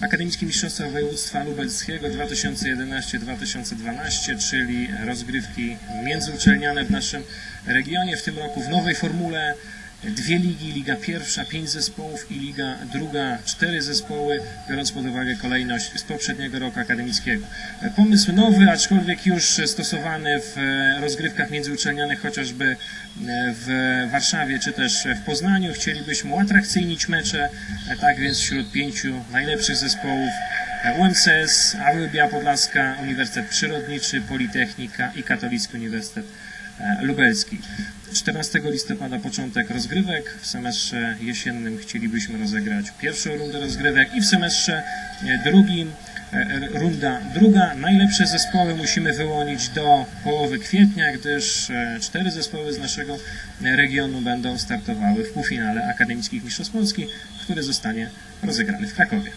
Akademickie Mistrzostwa Województwa Lubelskiego 2011-2012, czyli rozgrywki międzyuczelniane w naszym regionie. W tym roku w nowej formule dwie ligi, Liga Pierwsza, pięć zespołów i Liga Druga, cztery zespoły, biorąc pod uwagę kolejność z poprzedniego roku akademickiego. Pomysł nowy, aczkolwiek już stosowany w rozgrywkach międzyuczelnianych, chociażby w Warszawie czy też w Poznaniu. Chcielibyśmy uatrakcyjnić mecze, tak więc wśród pięciu najlepszych zespołów UMCS, Awybia Podlaska, Uniwersytet Przyrodniczy, Politechnika i Katolicki Uniwersytet Lubelski. 14 listopada początek rozgrywek. W semestrze jesiennym chcielibyśmy rozegrać pierwszą rundę rozgrywek i w semestrze drugim e, runda druga. Najlepsze zespoły musimy wyłonić do połowy kwietnia, gdyż e, cztery zespoły z naszego regionu będą startowały w półfinale Akademickich Mistrzostw Polski, który zostanie rozegrany w Krakowie.